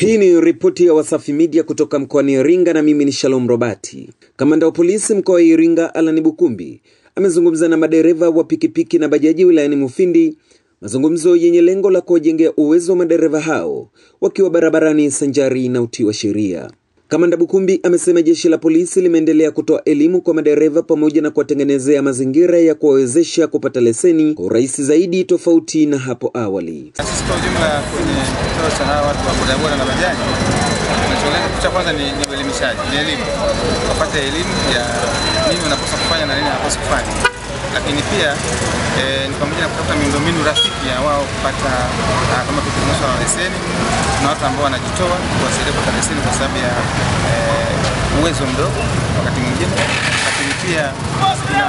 Hii ni ripoti ya Wasafi Media kutoka mkoani Iringa na mimi ni Shalom Robati. Kamanda wa polisi mkoa wa Iringa Alani Bukumbi amezungumza na madereva wa pikipiki na bajaji wilayani Mufindi, mazungumzo yenye lengo la kuwajengea uwezo wa madereva hao wakiwa barabarani sanjari na utii wa sheria. Kamanda Bukumbi amesema jeshi la polisi limeendelea kutoa elimu kwa madereva pamoja na kuwatengenezea mazingira ya kuwawezesha kupata leseni kwa urahisi zaidi tofauti na hapo awali. Sisi kwa ujumla kwenye kituo cha hawa watu wa bodaboda na bajaji, tunacholenga kitu cha kwanza ni uelimishaji, ni elimu, wapate elimu ya nini wanapaswa kufanya na nini wanapaswa kufanya, lakini pia eh, ni pamoja na kutafuta miundombinu rafiki ya wao kupata ah, kama tukionyesha wa leseni. Kuna watu ambao wanajitoa kuwasaidia kupata leseni kwa sababu ya eh, uwezo mdogo wakati mwingine, lakini pia kuna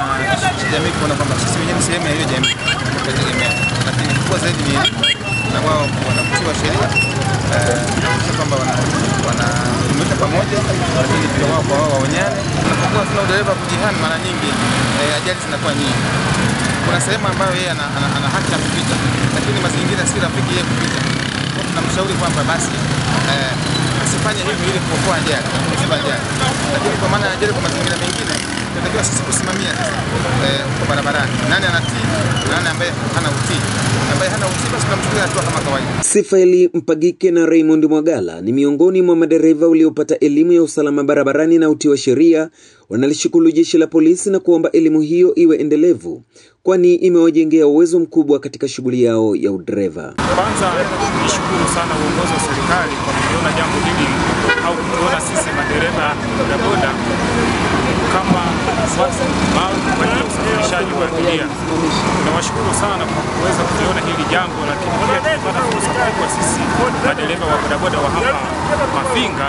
jamii kuona kwamba sisi wenyewe ni sehemu ya hiyo jamii tunategemea, lakini kubwa zaidi ni na wao wa sheria kuhakikisha kwamba wanajumuika pamoja, lakini pia wao kwa wao waonyane. Unapokuwa tuna udereva kujihami, mara nyingi eh, ajali zinakuwa nyingi. Kuna sehemu ambayo yeye ana, haki ya kupita, lakini mazingira si rafiki yeye kupita. Tunamshauri kwamba basi eh, asifanye hivyo ili kuokoa ajali, kuziba ajali, lakini kwa maana ya ajali kwa mazingira mengine tunatakiwa sisi kusimamia eh, kwa barabarani, nani anatii, nani ambaye hana utii. Ambaye hana uhusika basi tunamchukulia hatua kama kawaida. Sifaeli Mpagike na Raymond Mwagala ni miongoni mwa madereva waliopata elimu ya usalama barabarani na utii wa sheria. Wanalishukuru jeshi la polisi na kuomba elimu hiyo iwe endelevu, kwani imewajengea uwezo mkubwa katika shughuli yao ya udereva. Kwanza nishukuru sana uongozi wa serikali kwa kuliona jambo hili au kutuona sisi madereva bodaboda kama nafasi maalum kwa ajili ya usafirishaji wa abiria. Nawashukuru sana kwa kuweza kuliona hili jambo, lakini pia tumepata fursa kubwa sisi madereva wa bodaboda wa hapa Mafinga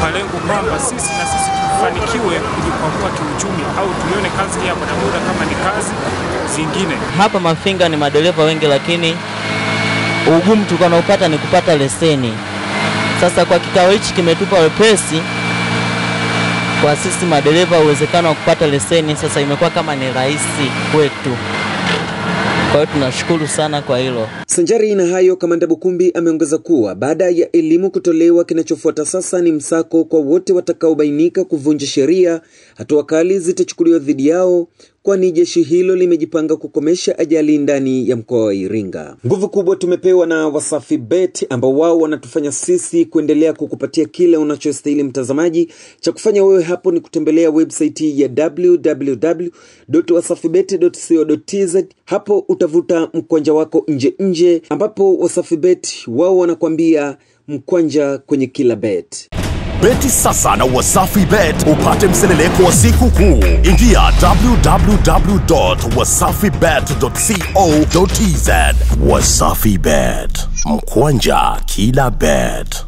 kwa lengo kwamba sisi na sisi tufanikiwe kujikwamua kiuchumi au tuione kazi ya bodaboda kama ni kazi zingine. Hapa Mafinga ni madereva wengi, lakini ugumu tulikuwa naupata ni kupata leseni. Sasa kwa kikao hichi kimetupa wepesi kwa sisi madereva uwezekano wa kupata leseni, sasa imekuwa kama ni rahisi kwetu. Kwa hiyo tunashukuru sana kwa hilo. Sanjari na hayo, kamanda Bukumbi ameongeza kuwa baada ya elimu kutolewa, kinachofuata sasa ni msako kwa wote watakaobainika kuvunja sheria. Hatua kali zitachukuliwa dhidi yao, kwani jeshi hilo limejipanga kukomesha ajali ndani ya mkoa wa Iringa. Nguvu kubwa tumepewa na Wasafi Bet ambao wao wanatufanya sisi kuendelea kukupatia kile unachostahili mtazamaji. Cha kufanya wewe hapo ni kutembelea website ya www.wasafibet.co.tz. Hapo utavuta mkwanja wako nje nje, ambapo Wasafi Bet wao wanakuambia mkwanja kwenye kila bet. Beti sasa na Wasafi Bet upate mseleleko wa siku kuu. Ingia www.wasafibet.co.tz. Wasafi Bet, mkwanja kila bet.